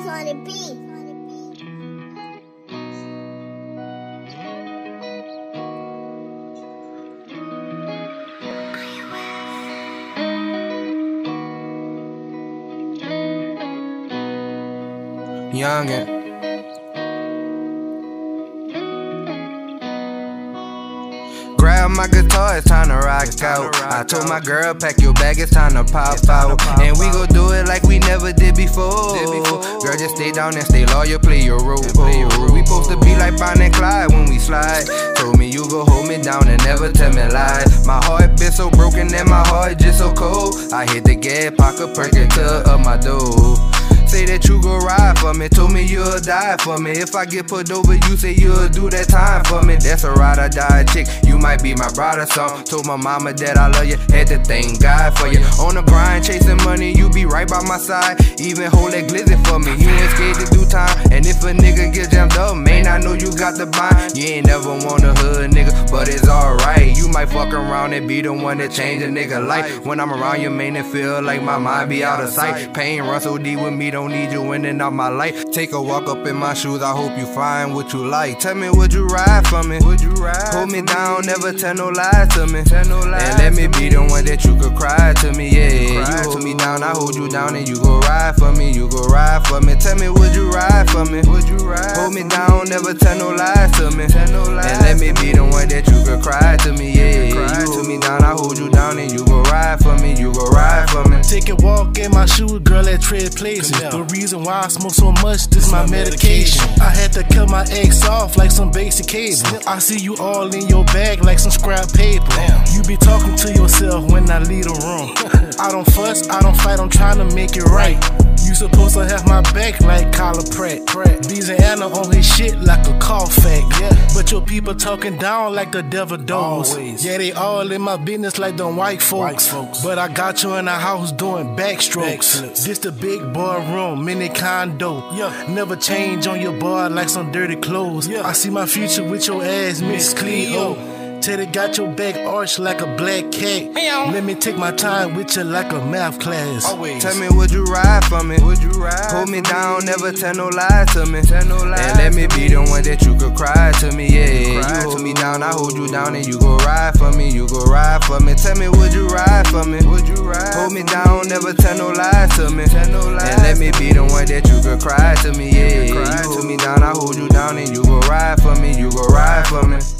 Ace on the beat. Youngin. Grab my guitar, it's time to rock out. I told my girl, pack your bag, it's time to pop out. And we gon' do it like we never did before. Girl, just stay down and stay loyal, play your role. We supposed to be like Bonnie and Clyde when we slide. Told me you gon' hold me down and never tell me lies. My heart been so broken and my heart just so cold. I hit the gas, pocket perk to up my door. Say that you gon' ride for me. Told me you'll die for me. If I get put over, you say you'll do that time for me. That's a ride or die chick. You might be my bride or. Told my mama that I love you. Had to thank God for you. On the grind, chasing money, you be right by my side. Even hold that glizzy for me. You ain't scared to do time. And if a nigga get jammed up, man, I know you got the bind. You ain't never want a hood nigga, but it's alright. You might fuck around and be the one that change a nigga life. When I'm around you, man, it feel like my mind be out of sight. Pain run so deep with me, don't need you in and out my life. Take a walk up in my shoes, I hope you find what you like. Tell me, would you ride for me? Would you ride? Hold me down, never tell no lies to me. Tell no lies and let me be the one that you could cry to me, yeah. You hold me down, I hold you down, and you go ride for me. You go ride for me. Tell me, would you ride for me? Would you ride? Hold me down, never tell no lies to me. Tell no lies and let me be the one that for me. Take a walk in my shoes, girl, at Tread Places. The reason why I smoke so much, this my medication. I had to cut my ex off like some basic cable. I see you all in your bag like some scrap paper. You be talking to yourself when I leave the room. I don't fuss, I don't fight, I'm trying to make it right. Supposed to have my back like Kyla Pratt. Pratt. Bees and Anna on his shit like a call fact. Yeah. But your people talking down like the devil does. Yeah, they all in my business like them white folks. White folks. But I got you in the house doing backstrokes. Backflips. This the big boy room, mini condo. Yeah. Never change on your boy like some dirty clothes. Yeah. I see my future with your ass, Miss Cleo. Teddy got your back arched like a black cat. Let me take my time with you like a math class. Always. Tell me, would you ride for me? Would you ride? Hold me down, never tell no lies to me. Tell no lies. And let me be the one that you could cry to me, yeah. You hold me down, I hold you down, and you go ride for me. You go ride for me. Tell me, would you ride for me? Would you ride? Hold me down, never tell no lies to me. Tell no lies. And let me be the one that you could cry to me, yeah. You hold me down, I hold you down, and you go ride for me. You go ride for me.